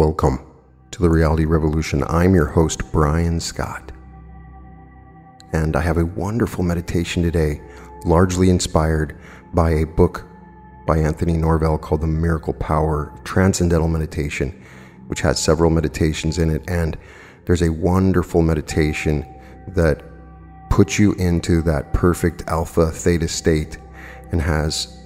Welcome to the Reality Revolution. I'm your host, Brian Scott. And I have a wonderful meditation today, largely inspired by a book by Anthony Norvell called The Miracle Power Transcendental Meditation, which has several meditations in it. And there's a wonderful meditation that puts you into that perfect alpha theta state and has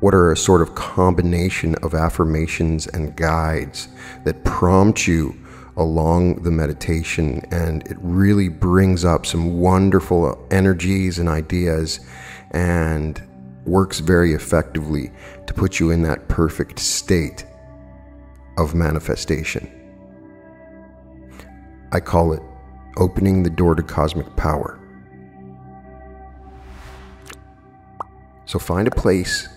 what are a sort of combination of affirmations and guides that prompt you along the meditation and it really brings up some wonderful energies and ideas and works very effectively to put you in that perfect state of manifestation. I call it opening the door to cosmic power. So find a place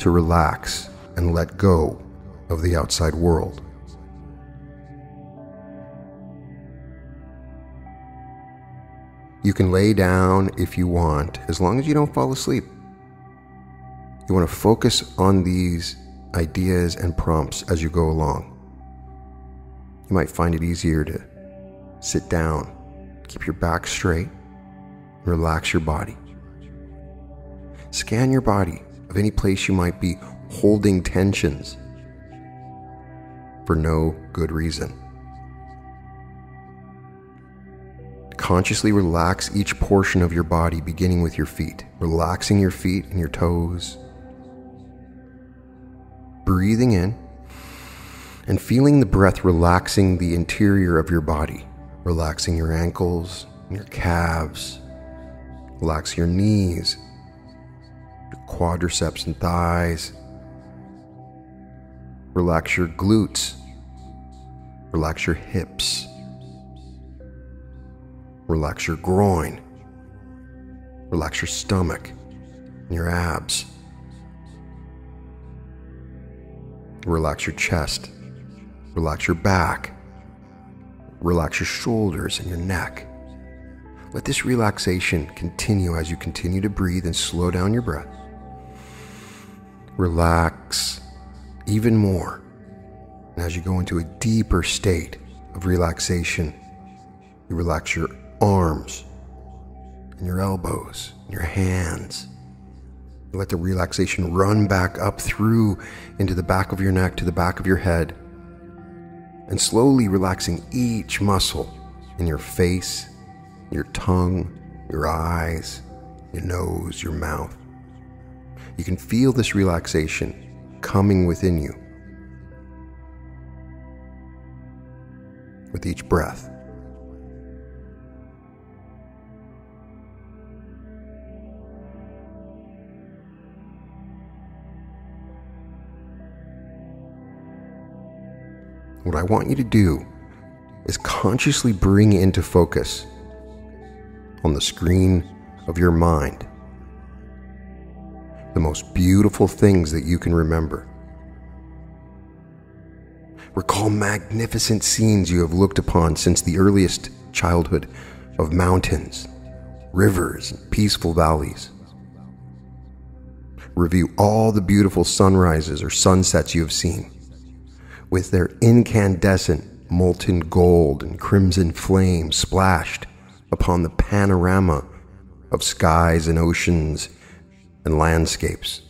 to relax and let go of the outside world. You can lay down if you want, as long as you don't fall asleep. You want to focus on these ideas and prompts as you go along. You might find it easier to sit down, keep your back straight, relax your body. Scan your body of any place you might be holding tensions for no good reason. Consciously relax each portion of your body, beginning with your feet, relaxing your feet and your toes. Breathing in and feeling the breath relaxing the interior of your body, relaxing your ankles, your calves, relax your knees, quadriceps and thighs. Relax your glutes. Relax your hips. Relax your groin. Relax your stomach and your abs. Relax your chest. Relax your back. Relax your shoulders and your neck. Let this relaxation continue as you continue to breathe and slow down your breath relax even more. And as you go into a deeper state of relaxation, you relax your arms and your elbows and your hands. You let the relaxation run back up through into the back of your neck to the back of your head. And slowly relaxing each muscle in your face, your tongue, your eyes, your nose, your mouth. You can feel this relaxation coming within you with each breath. What I want you to do is consciously bring into focus on the screen of your mind the most beautiful things that you can remember. Recall magnificent scenes you have looked upon since the earliest childhood of mountains, rivers, and peaceful valleys. Review all the beautiful sunrises or sunsets you have seen, with their incandescent molten gold and crimson flame splashed upon the panorama of skies and oceans and landscapes.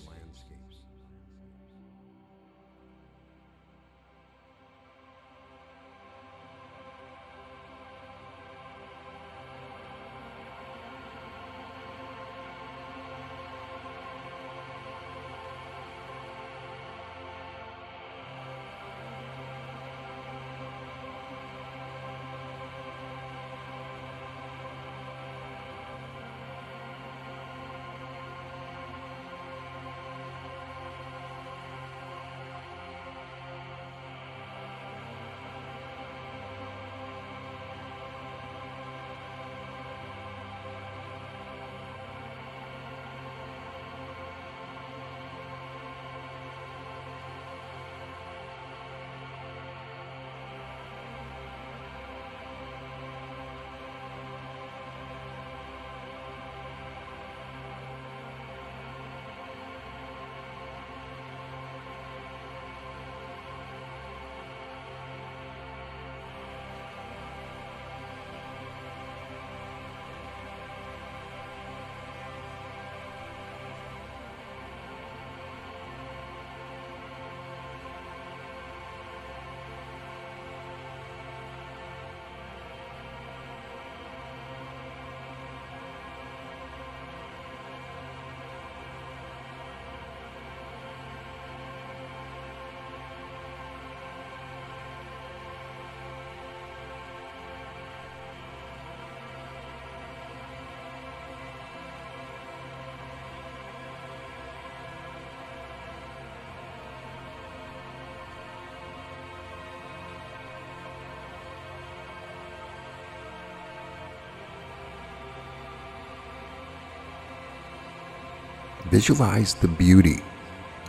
Visualize the beauty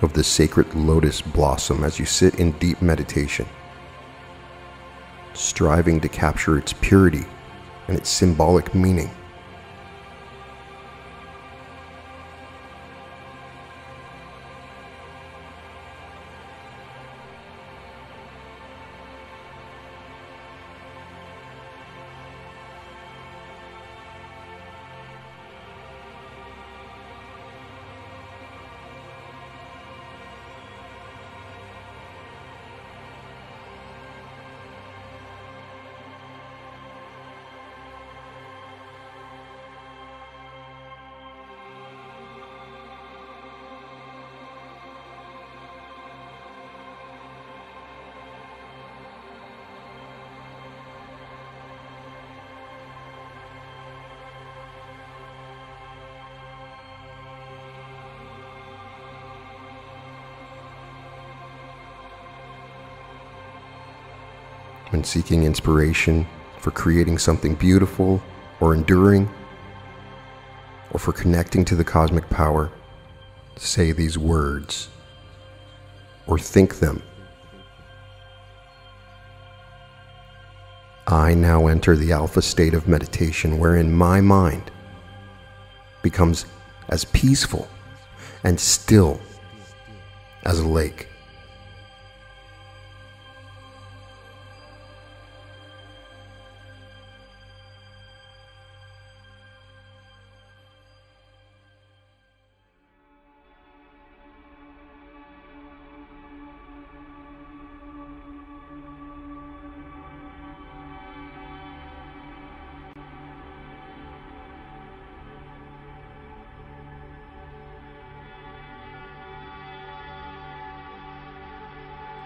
of the sacred lotus blossom as you sit in deep meditation, striving to capture its purity and its symbolic meaning. When seeking inspiration for creating something beautiful or enduring, or for connecting to the cosmic power, say these words or think them. I now enter the alpha state of meditation wherein my mind becomes as peaceful and still as a lake.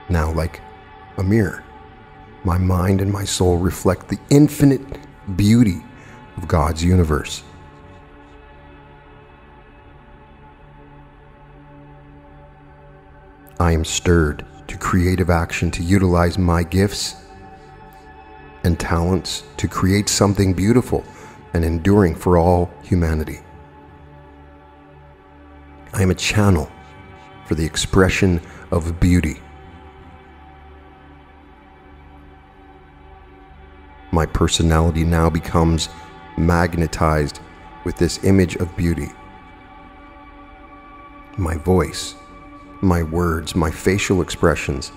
Now, like a mirror, my mind and my soul reflect the infinite beauty of God's universe. I am stirred to creative action to utilize my gifts and talents to create something beautiful and enduring for all humanity. I am a channel for the expression of beauty. My personality now becomes magnetized with this image of beauty. My voice, my words, my facial expressions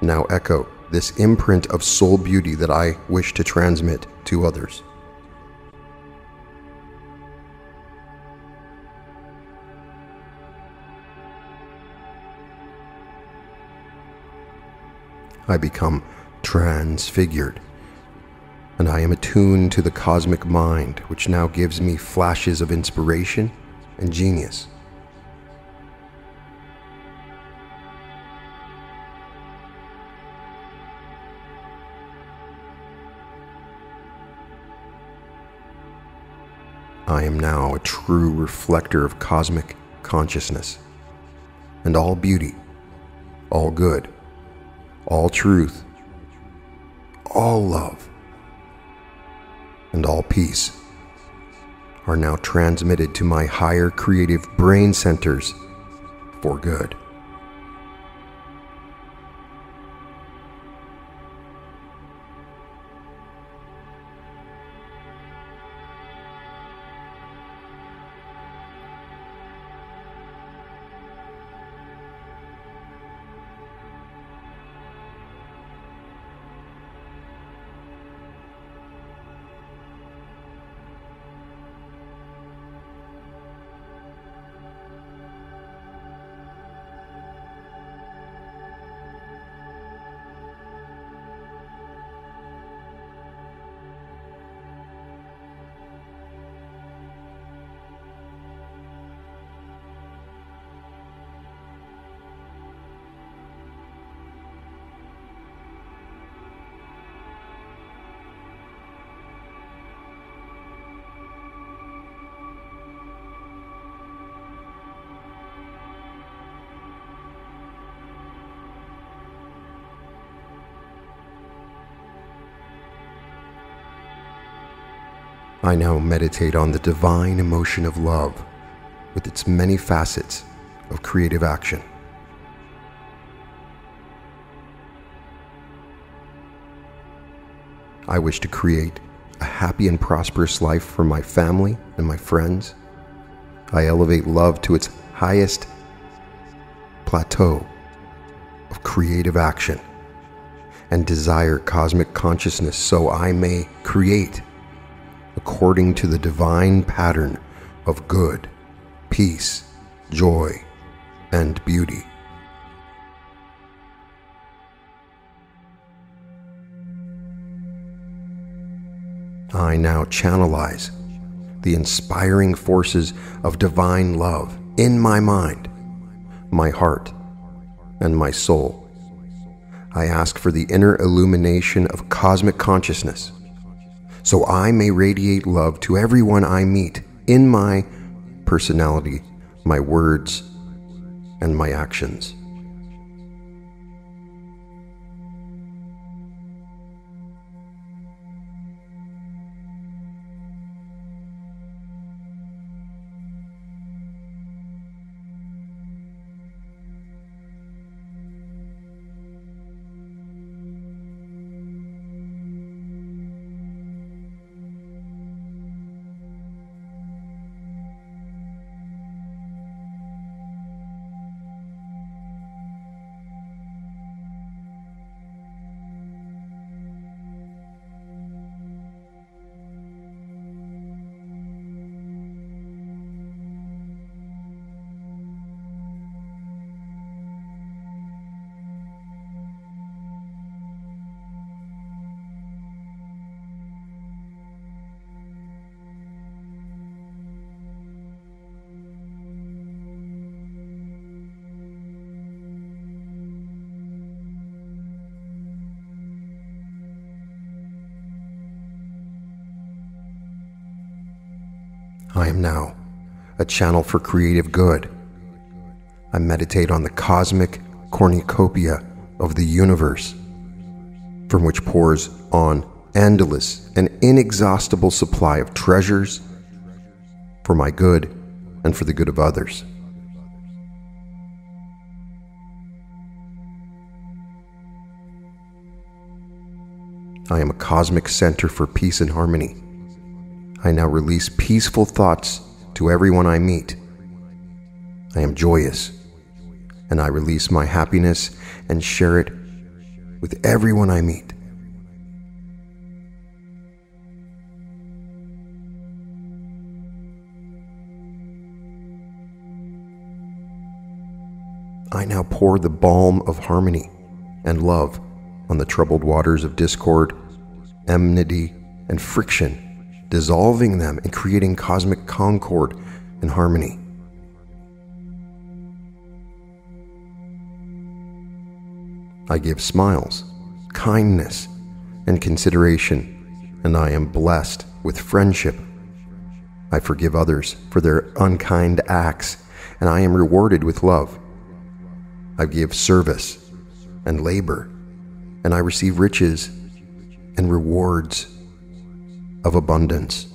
now echo this imprint of soul beauty that I wish to transmit to others. I become transfigured, and I am attuned to the cosmic mind, which now gives me flashes of inspiration and genius. I am now a true reflector of cosmic consciousness, and all beauty, all good, all truth, all love, and all peace are now transmitted to my higher creative brain centers for good. I now meditate on the divine emotion of love with its many facets of creative action. I wish to create a happy and prosperous life for my family and my friends. I elevate love to its highest plateau of creative action and desire cosmic consciousness so I may create according to the divine pattern of good, peace, joy, and beauty. I now channelize the inspiring forces of divine love in my mind, my heart, and my soul. I ask for the inner illumination of cosmic consciousness so I may radiate love to everyone I meet in my personality, my words, and my actions. I am now a channel for creative good. I meditate on the cosmic cornucopia of the universe, from which pours on endless and inexhaustible supply of treasures for my good and for the good of others. I am a cosmic center for peace and harmony. I now release peaceful thoughts to everyone I meet. I am joyous, and I release my happiness and share it with everyone I meet. I now pour the balm of harmony and love on the troubled waters of discord, enmity, and friction dissolving them and creating cosmic concord and harmony. I give smiles, kindness, and consideration, and I am blessed with friendship. I forgive others for their unkind acts, and I am rewarded with love. I give service and labor, and I receive riches and rewards of abundance.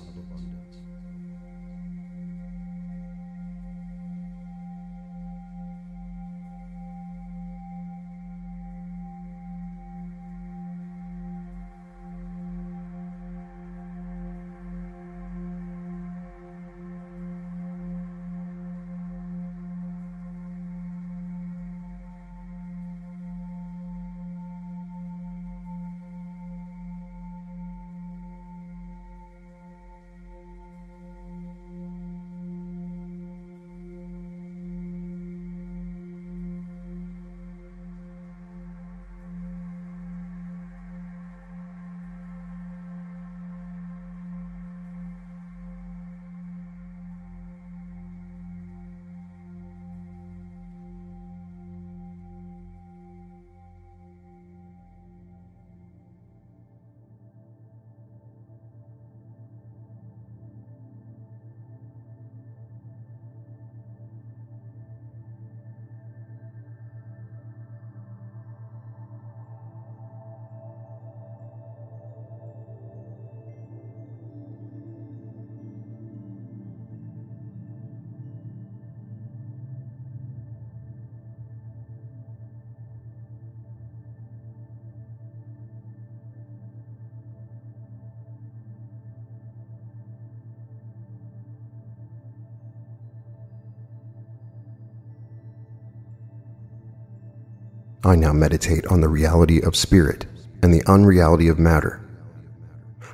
I now meditate on the reality of spirit and the unreality of matter.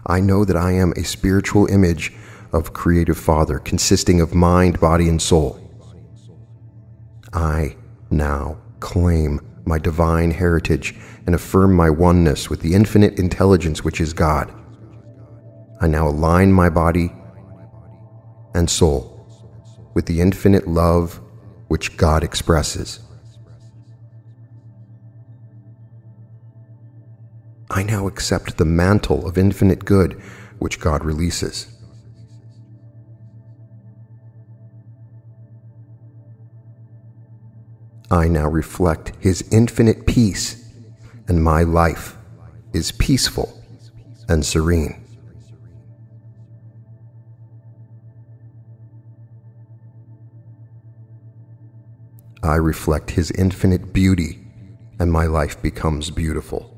I know that I am a spiritual image of Creative Father consisting of mind, body, and soul. I now claim my divine heritage and affirm my oneness with the infinite intelligence which is God. I now align my body and soul with the infinite love which God expresses. I now accept the mantle of infinite good which God releases. I now reflect His infinite peace, and my life is peaceful and serene. I reflect His infinite beauty, and my life becomes beautiful.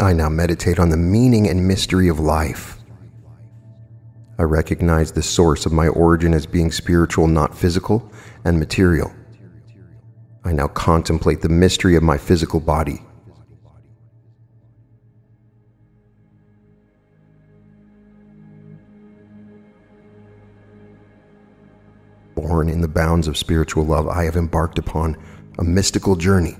I now meditate on the meaning and mystery of life. I recognize the source of my origin as being spiritual, not physical and material. I now contemplate the mystery of my physical body. Born in the bounds of spiritual love, I have embarked upon a mystical journey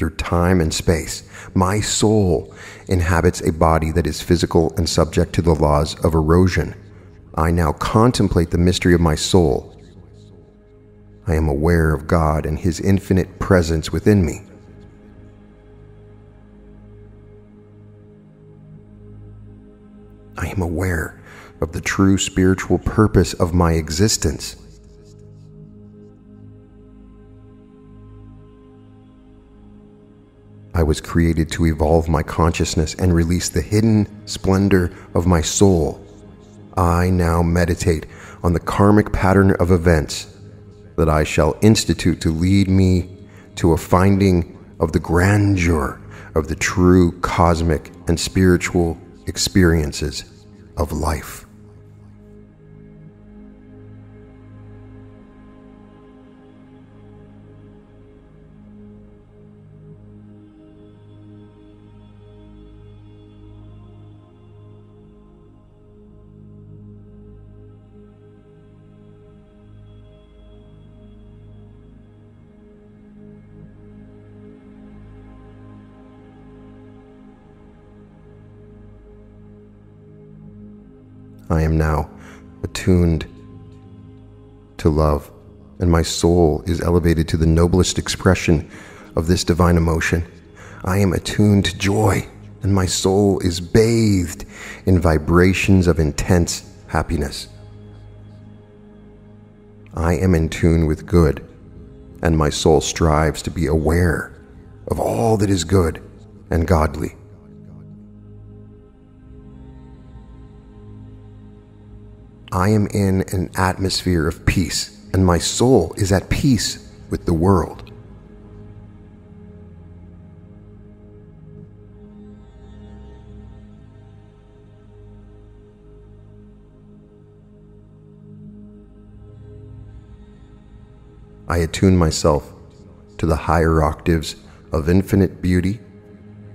through time and space. My soul inhabits a body that is physical and subject to the laws of erosion. I now contemplate the mystery of my soul. I am aware of God and His infinite presence within me. I am aware of the true spiritual purpose of my existence. I was created to evolve my consciousness and release the hidden splendor of my soul. I now meditate on the karmic pattern of events that I shall institute to lead me to a finding of the grandeur of the true cosmic and spiritual experiences of life. I am now attuned to love, and my soul is elevated to the noblest expression of this divine emotion. I am attuned to joy, and my soul is bathed in vibrations of intense happiness. I am in tune with good, and my soul strives to be aware of all that is good and godly I am in an atmosphere of peace, and my soul is at peace with the world. I attune myself to the higher octaves of infinite beauty,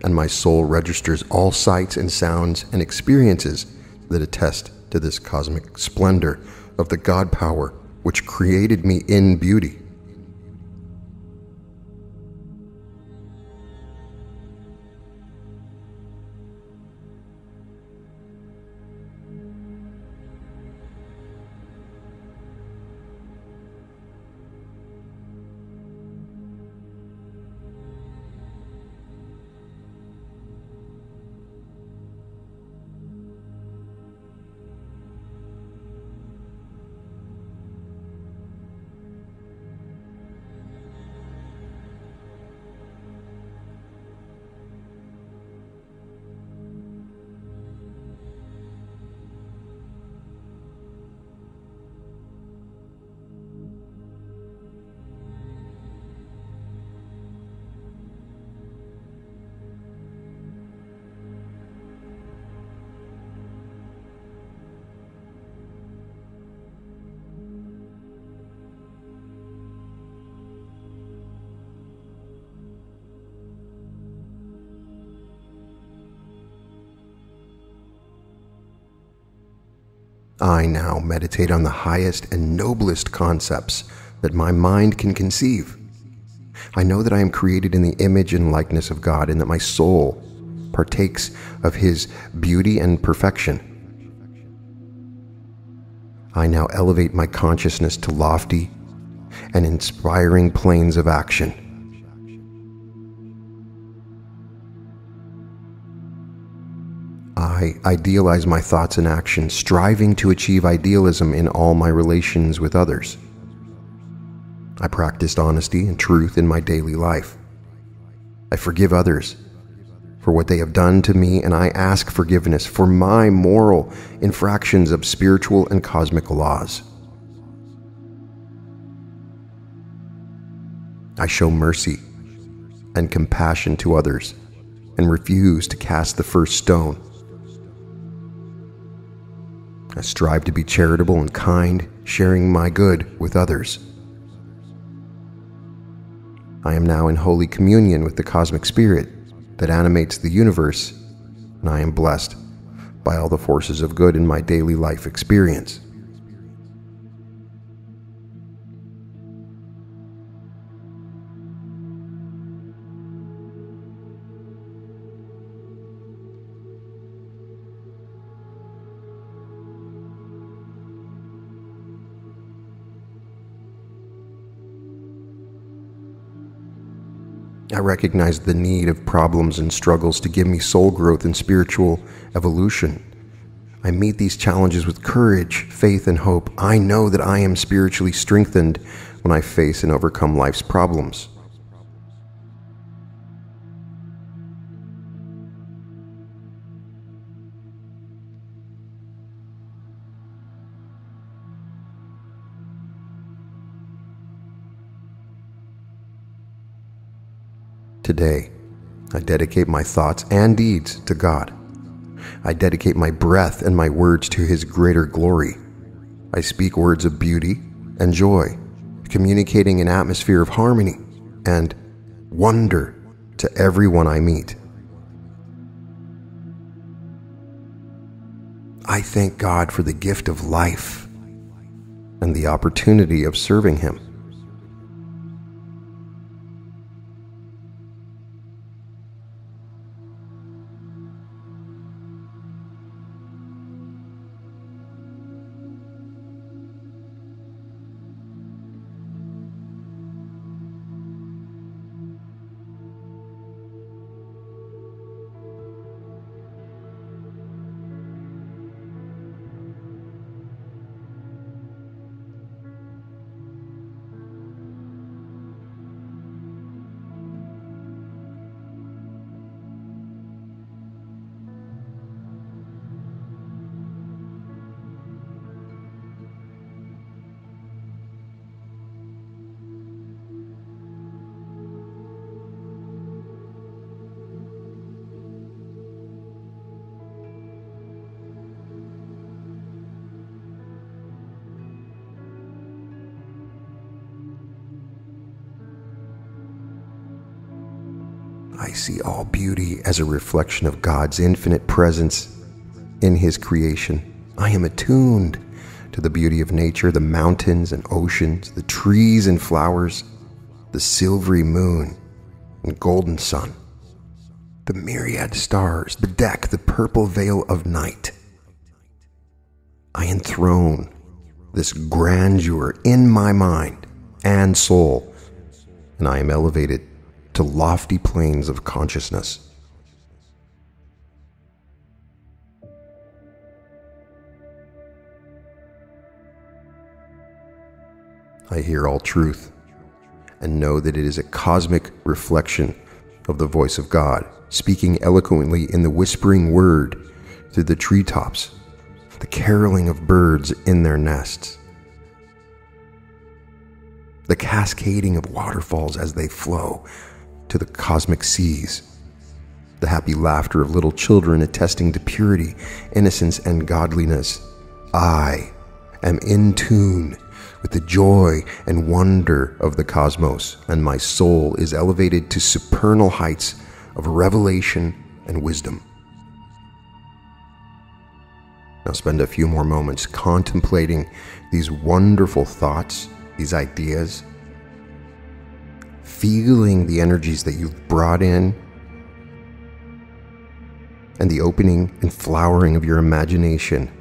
and my soul registers all sights and sounds and experiences that attest to this cosmic splendor of the God power which created me in beauty. I now meditate on the highest and noblest concepts that my mind can conceive. I know that I am created in the image and likeness of God and that my soul partakes of His beauty and perfection. I now elevate my consciousness to lofty and inspiring planes of action. I idealize my thoughts and actions, striving to achieve idealism in all my relations with others. I practiced honesty and truth in my daily life. I forgive others for what they have done to me, and I ask forgiveness for my moral infractions of spiritual and cosmic laws. I show mercy and compassion to others and refuse to cast the first stone. I strive to be charitable and kind, sharing my good with others. I am now in holy communion with the cosmic spirit that animates the universe, and I am blessed by all the forces of good in my daily life experience. I recognize the need of problems and struggles to give me soul growth and spiritual evolution. I meet these challenges with courage, faith, and hope. I know that I am spiritually strengthened when I face and overcome life's problems. Today, I dedicate my thoughts and deeds to God. I dedicate my breath and my words to His greater glory. I speak words of beauty and joy, communicating an atmosphere of harmony and wonder to everyone I meet. I thank God for the gift of life and the opportunity of serving Him. I see all beauty as a reflection of God's infinite presence in His creation. I am attuned to the beauty of nature, the mountains and oceans, the trees and flowers, the silvery moon and golden sun, the myriad stars, the deck, the purple veil of night. I enthrone this grandeur in my mind and soul, and I am elevated to lofty planes of consciousness. I hear all truth and know that it is a cosmic reflection of the voice of God, speaking eloquently in the whispering word through the treetops, the caroling of birds in their nests, the cascading of waterfalls as they flow to the cosmic seas, the happy laughter of little children attesting to purity, innocence, and godliness. I am in tune with the joy and wonder of the cosmos, and my soul is elevated to supernal heights of revelation and wisdom. Now spend a few more moments contemplating these wonderful thoughts, these ideas, feeling the energies that you've brought in, and the opening and flowering of your imagination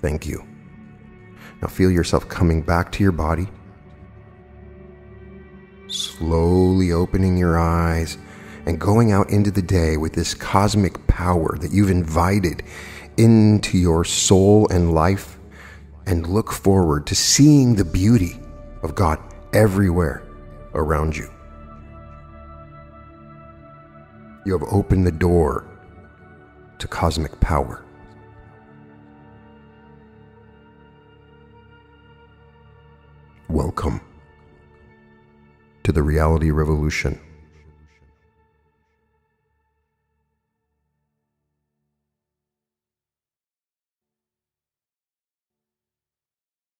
Thank you. Now feel yourself coming back to your body, slowly opening your eyes and going out into the day with this cosmic power that you've invited into your soul and life, and look forward to seeing the beauty of God everywhere around you. You have opened the door to cosmic power. Welcome to the Reality Revolution.